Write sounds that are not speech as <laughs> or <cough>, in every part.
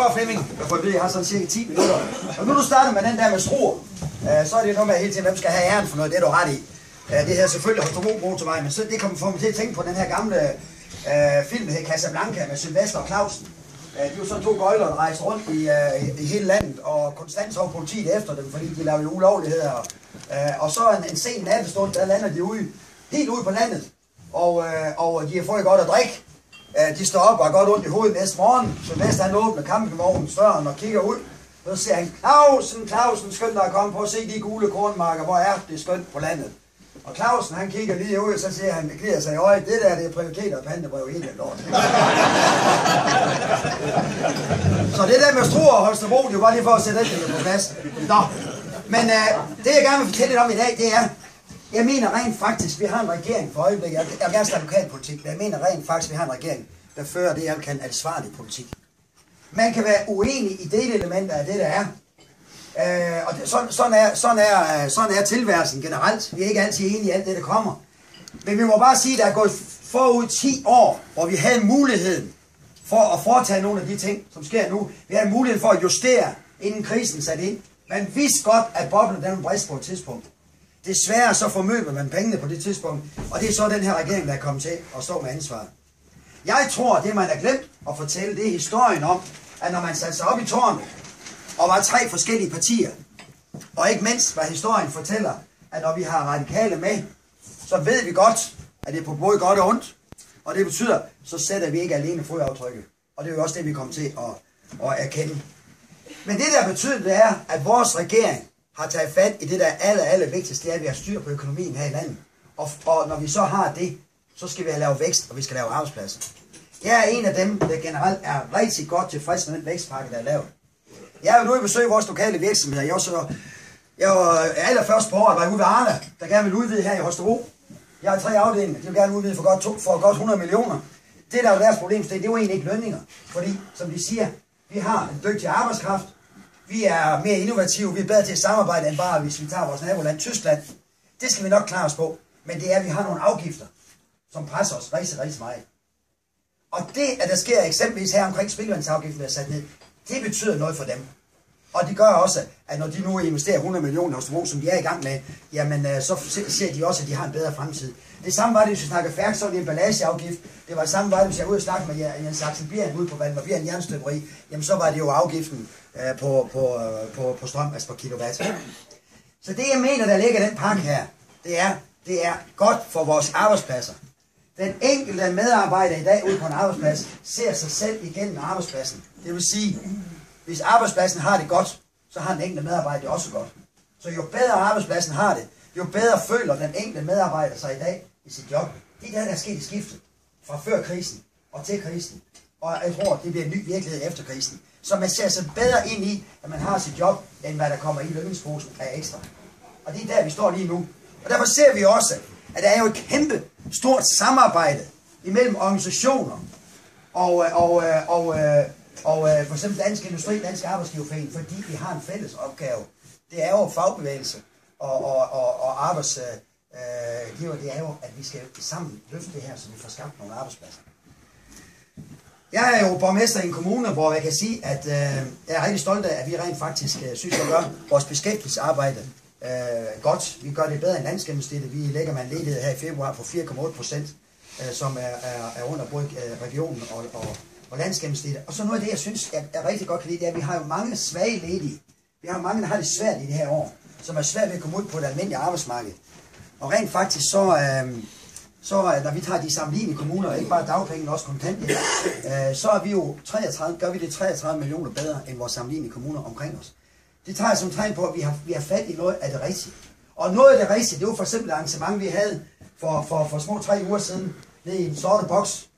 Prøv Flemming, jeg får at vide, jeg har sådan cirka 10 minutter. Og nu du starter med den der med struer, øh, så er det noget med hele tiden, hvem skal have æren for noget, det er du ret i. Øh, det her er selvfølgelig Holstebro motorvej, men så, det kommer få mig til at tænke på den her gamle øh, film, der hedder Casablanca med Sylvester og Clausen. Øh, de var sådan to gøjler, der rejste rundt i, øh, i hele landet, og konstant så politiet efter dem, fordi de lavede ulovligheder. Øh, og så en, en sen nattestund, der lander de ude, helt ude på landet, og, øh, og de har fået godt at drikke. Øh, de står op og har godt ondt i hovedet næste morgen, så næste han åbner campingvognen døren og kigger ud. Så siger han, Clausen, Clausen, skønt dig at komme på at se de gule kornmarker, hvor er det skønt på landet. Og Clausen, han kigger lige ud, og så siger han, glider sig i øjet, det der, det er prioriteter og pandebrev hele lort. så det der med Struer og Holstebro, det var bare lige for at sætte det på plads. Nå, men øh, det jeg gerne vil fortælle lidt om i dag, det er, jeg mener rent faktisk, vi har en regering for øjeblikket. Jeg, jeg vil gerne starte lokalpolitik, men jeg mener rent faktisk, vi har en regering, der fører det, jeg vil kalde ansvarlig politik. Man kan være uenig i delelementer af det, der er. Øh, og det, sådan, sådan, er, sådan, er, sådan er tilværelsen generelt. Vi er ikke altid enige i alt det, der kommer. Men vi må bare sige, at der er gået forud 10 år, hvor vi havde muligheden for at foretage nogle af de ting, som sker nu. Vi havde muligheden for at justere, inden krisen satte ind. Man vidste godt, at boblen den brist på et tidspunkt. Desværre så formøber man pengene på det tidspunkt, og det er så den her regering, der er kommet til at stå med ansvaret. Jeg tror, det man har glemt at fortælle, det er historien om, at når man satte sig op i tårnet, og var tre forskellige partier, og ikke mindst, hvad historien fortæller, at når vi har radikale med, så ved vi godt, at det er på både godt og ondt, og det betyder, så sætter vi ikke alene fodaftrykket. Og det er jo også det, vi kommer til at, at erkende. Men det, der betyder, det er, at vores regering har taget fat i det, der er aller, aller vigtigste, det er, at vi har styr på økonomien her i landet. Og, og når vi så har det, så skal vi have lavet vækst, og vi skal lave arbejdspladser. Jeg er en af dem, der generelt er rigtig godt tilfreds med den vækstpakke, der er lavet. Jeg er jo ude besøge vores lokale virksomheder. Jeg, så, jeg var allerførst på året, var ude ved Arla, der gerne vil udvide her i Holstebro. Jeg har tre afdelinger, de vil gerne udvide for godt, to, for godt 100 millioner. Det, der er deres problem, det, det er egentlig ikke lønninger. Fordi, som de siger, vi har en dygtig arbejdskraft, vi er mere innovative, vi er bedre til at samarbejde end bare, hvis vi tager vores naboland Tyskland. Det skal vi nok klare os på. Men det er, at vi har nogle afgifter, som presser os rigtig, rigtig meget. Og det, at der sker eksempelvis her omkring spilvandsafgiften, der er sat ned, det betyder noget for dem. Og det gør også, at når de nu investerer 100 millioner hos Hostebro, som de er i gang med, jamen øh, så ser de også, at de har en bedre fremtid. Det samme var det, hvis vi snakker færdigt, så var det emballageafgift. Det var det samme var det, hvis jeg var ude og snakke med Jens Axel Bjerg ude på Valmer en jernstøberi. Jamen så var det jo afgiften øh, på, på, øh, på, på strøm, altså på kilowatt. Så det jeg mener, der ligger i den pakke her, det er, det er godt for vores arbejdspladser. Den enkelte medarbejder i dag ude på en arbejdsplads ser sig selv igennem arbejdspladsen. Det vil sige, hvis arbejdspladsen har det godt, så har den enkelte medarbejder det også godt. Så jo bedre arbejdspladsen har det, jo bedre føler den enkelte medarbejder sig i dag i sit job. Det er der, der er sket i skiftet fra før krisen og til krisen. Og jeg tror, det bliver en ny virkelighed efter krisen. Så man ser sig bedre ind i, at man har sit job, end hvad der kommer i lønningsposen af ekstra. Og det er der, vi står lige nu. Og derfor ser vi også, at der er jo et kæmpe stort samarbejde imellem organisationer og, øh, og, øh, og, og, og øh, for eksempel Dansk Industri, Dansk Arbejdsgiverforening, fordi vi har en fælles opgave. Det er jo fagbevægelse og, og, og, og arbejdsgiver, øh, øh, det er jo, at vi skal sammen løfte det her, så vi får skabt nogle arbejdspladser. Jeg er jo borgmester i en kommune, hvor jeg kan sige, at øh, jeg er rigtig stolt af, at vi rent faktisk øh, synes, at gør vores beskæftigelsesarbejde øh, godt. Vi gør det bedre end landsgennemsnittet. Vi lægger med en ledighed her i februar på 4,8 procent, øh, som er, er, er under både øh, regionen og, og, og landsgennemsnittet. Og så noget af det, jeg synes jeg, er rigtig godt kan lide, det er, at vi har jo mange svage ledige. Vi har mange, der har det svært i det her år, som er svært ved at komme ud på det almindelige arbejdsmarked. Og rent faktisk så, øhm, øh, så når vi tager de sammenlignende kommuner, ikke bare dagpenge, men også kontanthjælp, øh, så er vi jo 33, gør vi det 33 millioner bedre end vores sammenlignende kommuner omkring os. Det tager jeg som tegn på, at vi har, vi har fat i noget af det rigtige. Og noget af det rigtige, det var for eksempel et arrangement, vi havde for, for, for små tre uger siden, nede i en sorte boks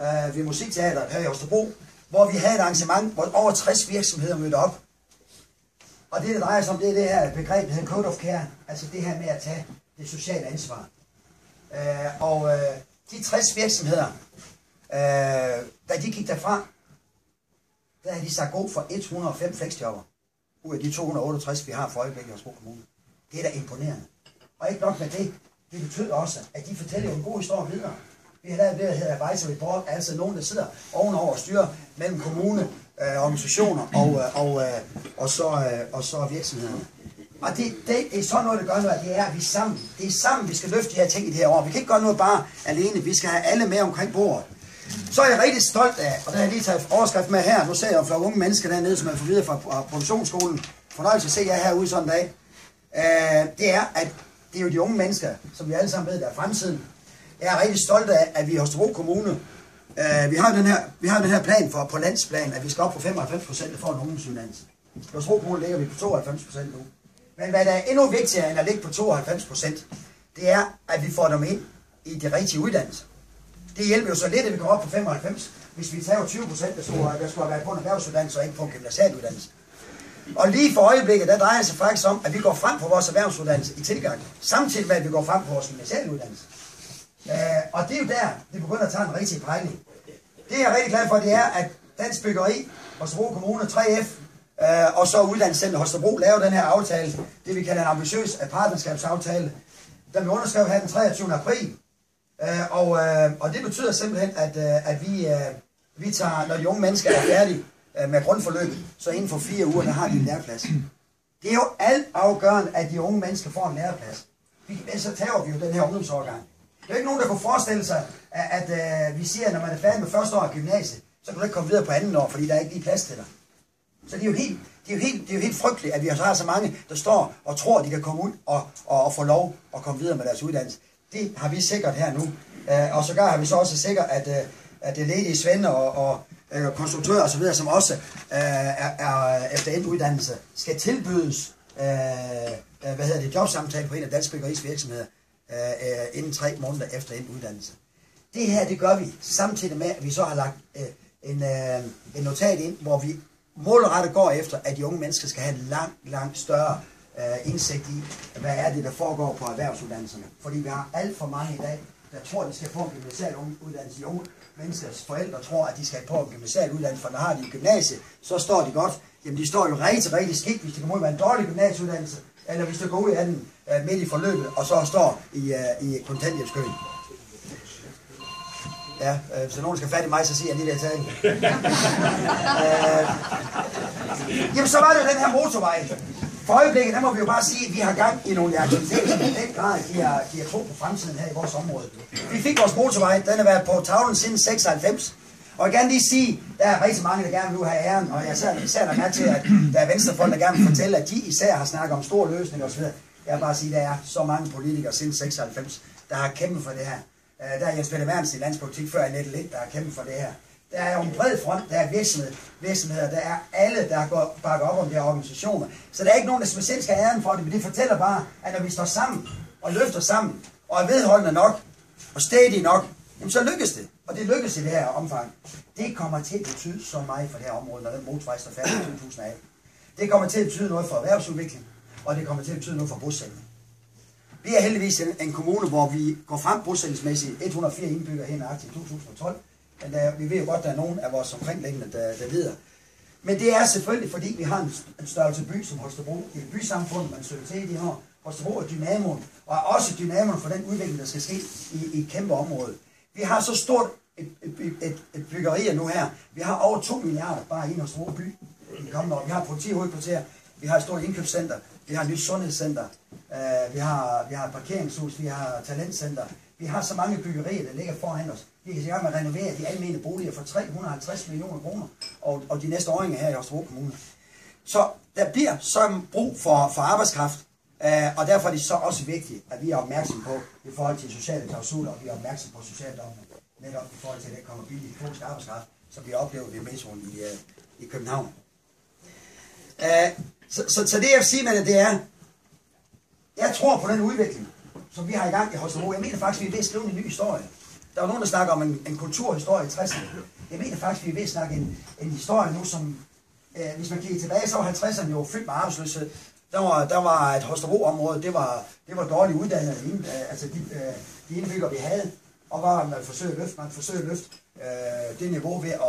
øh, ved Musikteateret her i Østerbro, hvor vi havde et arrangement, hvor over 60 virksomheder mødte op. Og det, der drejer sig om, det er det her begreb, der hedder Code of Care, altså det her med at tage det sociale ansvar. Øh, og øh, de 60 virksomheder, øh, da de gik derfra, der havde de sagt god for 105 flexjobber ud af de 268, vi har for øjeblikket i Osbro Kommune. Det er da imponerende. Og ikke nok med det, det betyder også, at de fortæller en god historie videre. Vi har lavet det, der hedder advisory board, altså nogen, der sidder ovenover og styrer mellem kommune øh, organisationer og, øh, og, øh, og, så, øh, og så virksomhederne. Og det, det, det er sådan noget, der gør noget, at det er, at vi sammen. Det er sammen, vi skal løfte de her ting i det her år. Vi kan ikke gøre noget bare alene. Vi skal have alle med omkring bordet. Så er jeg rigtig stolt af, og der har jeg lige taget overskrift med her. Nu ser jeg flere unge mennesker dernede, som er for videre fra produktionsskolen. Fornøjelse at se jer herude sådan en dag. Øh, det er, at det er jo de unge mennesker, som vi alle sammen ved, der er fremtiden. Jeg er rigtig stolt af, at vi i Holstebro Kommune, øh, vi, har den her, vi har den her plan for på landsplan, at vi skal op på 95 procent for en ungdomsuddannelse. I Holstebro Kommune ligger vi på 92 procent nu. Men hvad der er endnu vigtigere end at ligge på 92 procent, det er, at vi får dem ind i de rigtige uddannelser. Det hjælper jo så lidt, at vi kommer op på 95, hvis vi tager 20 procent, der skulle, der skulle have været på en erhvervsuddannelse og ikke på en gymnasialuddannelse. Og lige for øjeblikket, der drejer det sig faktisk om, at vi går frem på vores erhvervsuddannelse i tilgang, samtidig med, at vi går frem på vores gymnasialuddannelse. Øh, og det er jo der, det begynder at tage en rigtig pejling. Det jeg er rigtig glad for, det er, at Dansk Byggeri, Holstebro Kommune, 3F, øh, og så Uddannelsescenter Holstebro laver den her aftale, det vi kalder en ambitiøs øh, partnerskabsaftale, der vi underskrev her den 23. april. Øh, og, øh, og det betyder simpelthen, at, øh, at vi, øh, vi tager, når de unge mennesker er færdige, øh, med grundforløbet, så inden for fire uger, der har de en læreplads. Det er jo alt afgørende, at de unge mennesker får en læreplads. Vi, så tager vi jo den her ungdomsårgang. Der er ikke nogen, der kunne forestille sig, at, at uh, vi siger, at når man er færdig med første år af gymnasiet, så kan du ikke komme videre på anden år, fordi der er ikke lige plads til dig. Så det er jo helt, det er jo helt, det er jo helt frygteligt, at vi har så mange, der står og tror, at de kan komme ud og, og, og få lov at komme videre med deres uddannelse. Det har vi sikkert her nu. Uh, og sågar har vi så også sikkert, at, øh, at det ledige Svende og, og øh, konstruktører osv., som også øh, er, er efter endt uddannelse, skal tilbydes øh, hvad hedder det, jobsamtale på en af Dansk Byggeris virksomheder Øh, øh, inden tre måneder efter en uddannelse. Det her, det gør vi samtidig med, at vi så har lagt øh, en, øh, en notat ind, hvor vi målrettet går efter, at de unge mennesker skal have en langt, langt større øh, indsigt i, hvad er det, der foregår på erhvervsuddannelserne. Fordi vi har alt for mange i dag, der tror, at de skal få en gymnasial uddannelse. De unge menneskers forældre tror, at de skal på en gymnasial uddannelse, for når har de en gymnasie, så står de godt. Jamen, de står jo rigtig, rigtig skidt, hvis de kommer ud med en dårlig gymnasieuddannelse, eller hvis de går ud af den uh, midt i forløbet, og så står i, uh, i kontanthjælpskøen. Ja, øh, hvis nogen skal fat i mig, så siger jeg lige det, jeg <laughs> øh, Jamen, så var det jo den her motorvej. For øjeblikket, der må vi jo bare sige, at vi har gang i nogle aktiviteter, som i den grad giver, giver tro på fremtiden her i vores område. Vi fik vores motorvej, den har været på tavlen siden 96. Og jeg gerne lige sige, der er rigtig mange, der gerne vil have æren, og jeg især, især der med til, at der er venstrefolk, der gerne vil fortælle, at de især har snakket om store løsninger osv. Jeg vil bare sige, at der er så mange politikere siden 96, der har kæmpet for det her. Øh, der er Jens Peter Werns i landspolitik før Annette Lind, der har kæmpet for det her. Der er jo en bred front, der er virksomhed, virksomheder, der er alle, der går, bakker op om de her organisationer. Så der er ikke nogen, der specielt skal have æren for det, men det fortæller bare, at når vi står sammen og løfter sammen, og er vedholdende nok, og stedige nok, jamen så lykkes det. Og det lykkes i det her omfang. Det kommer til at betyde så meget for det her område, når den motorvej står færdig i 2018. Det kommer til at betyde noget for erhvervsudvikling, og det kommer til at betyde noget for bosætning. Vi er heldigvis en, en kommune, hvor vi går frem bosætningsmæssigt 104 indbyggere hen i 2012. Men der, vi ved jo godt, at der er nogen af vores omkringliggende, der, der lider. Men det er selvfølgelig, fordi vi har en, en størrelse by som Holstebro. Det er et bysamfund, man søger til i de her. Holstebro er dynamoen, og er også dynamoen for den udvikling, der skal ske i, i et kæmpe område. Vi har så stort et, et, et, et byggeri nu her. Vi har over 2 milliarder bare i Holstebro by i kommende år. Vi har politihovedkvarter, vi har et stort indkøbscenter, vi har et nyt sundhedscenter, Øh, vi, har, vi har et parkeringshus, vi har talentcenter. Vi har så mange byggerier, der ligger foran os. Vi kan i gang med at renovere de almene boliger for 350 millioner kroner, og, og de næste åringer her i Aarhus Kommune. Så der bliver så brug for, for arbejdskraft, øh, og derfor er det så også vigtigt, at vi er opmærksom på i forhold til sociale klausuler, og vi er opmærksom på social dumping, netop i forhold til, at der kommer billig polsk arbejdskraft, som vi oplever ved metroen i, øh, i København. Øh, så, så, så det jeg vil sige med det, det er, jeg tror på den udvikling, som vi har i gang i Holstebro. Jeg mener faktisk, vi er ved at skrive en ny historie. Der er nogen, der snakker om en, en kulturhistorie i 60'erne. Jeg mener faktisk, vi er ved at snakke en, en historie nu, som, øh, hvis man kigger tilbage, så var 50'erne jo fyldt med arbejdsløshed. Der var, der var et Holstebro-område, det var, det var dårligt uddannet, øh, altså de, øh, de indbygger, vi havde, og var man forsøger at løfte, man forsøger at løfte øh, det niveau ved at,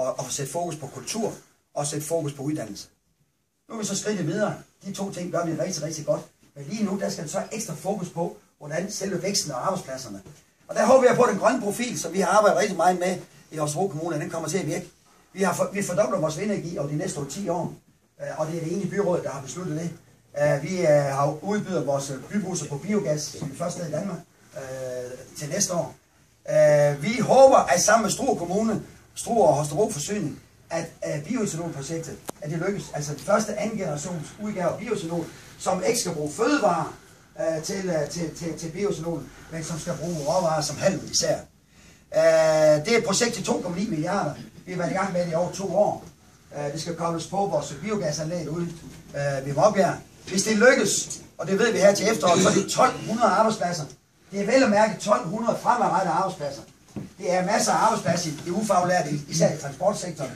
at, at sætte fokus på kultur og sætte fokus på uddannelse. Nu er vi så skridtet videre. De to ting gør vi rigtig, rigtig godt. Men lige nu, der skal der så ekstra fokus på, hvordan selve væksten og arbejdspladserne og der håber jeg på, at den grønne profil, som vi har arbejdet rigtig meget med i Holstebro Kommune, den kommer til at virke. Vi har for, vi fordobler vores vindenergi over de næste 10 år, øh, og det er det ene byråd, der har besluttet det. Øh, vi øh, har udbyder vores bybusser på biogas, som vi første sted i Danmark, til næste år. Vi håber, at sammen med Struer Kommune, Struer og Holstebro Forsyning, at at bioetanolprojektet, at det lykkes. Altså den første anden generations udgave af bioetanol, som ikke skal bruge fødevarer uh, til, uh, til, til, til bioetanol, men som skal bruge råvarer som halm især. Uh, det er et projekt til 2,9 milliarder. Vi har været i gang med det i over to år. Uh, det skal kobles på vores biogasanlæg ude uh, ved Måbjerg. Hvis det lykkes, og det ved vi her til efteråret, så er det 1200 arbejdspladser. Det er vel at mærke 1200 fremadrettede arbejdspladser. Det er masser af arbejdspladser i ufaglærte, især i transportsektoren.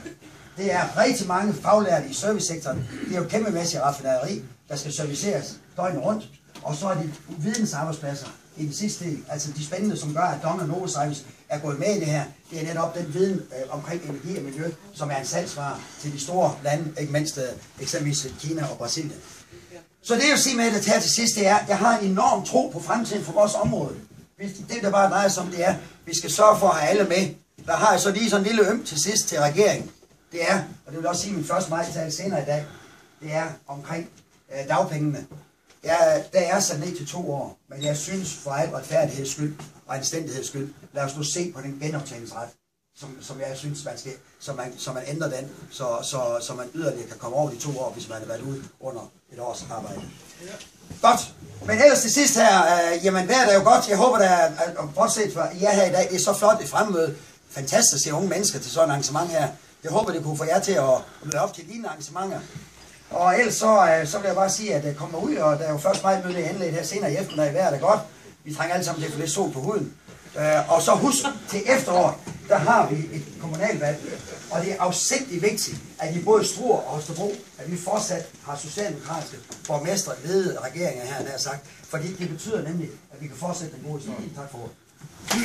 Det er rigtig mange faglærte i servicesektoren. Det er jo kæmpemæssig raffinaderi, der skal serviceres døgnet rundt. Og så er det vidensarbejdspladser i den sidste del, altså de spændende, som gør, at Dong og Service er gået med i det her. Det er netop den viden øh, omkring energi og miljø, som er en salgsvare til de store lande, ikke mindst øh, eksempelvis Kina og Brasilien. Så det jeg vil sige med det her til sidst, det er, at jeg har en enorm tro på fremtiden for vores område. Det, der bare drejer sig om, det er, at vi skal sørge for at have alle med. Der har jeg så lige sådan en lille øm til sidst til regeringen det er, og det vil også sige min første majtale senere i dag, det er omkring øh, dagpengene. Ja, der er sat ned til to år, men jeg synes for al retfærdigheds skyld og anstændigheds skyld, lad os nu se på den genoptagningsret, som, som jeg synes, man skal, så man, så man ændrer den, så, så, så man yderligere kan komme over de to år, hvis man har været ude under et års arbejde. Ja. Godt, men ellers til sidst her, øh, jamen vejret er jo godt, jeg håber, der er, at, bortset fra jer her i dag, det er så flot et fremmøde, fantastisk at se unge mennesker til sådan et arrangement her, jeg håber, det kunne få jer til at møde op til lignende arrangementer. Og ellers så, øh, så vil jeg bare sige, at øh, det kommer ud, og der er jo først meget møde i anlæg her senere i eftermiddag. Vejret er godt. Vi trænger alle sammen til at få lidt sol på huden. Øh, og så husk, til efteråret, der har vi et kommunalvalg. Og det er afsigtigt vigtigt, at i både Struer og Holstebro, at vi fortsat har socialdemokratiske borgmestre ledede regeringer her, der sagt. Fordi det betyder nemlig, at vi kan fortsætte den gode historie. Tak for ordet.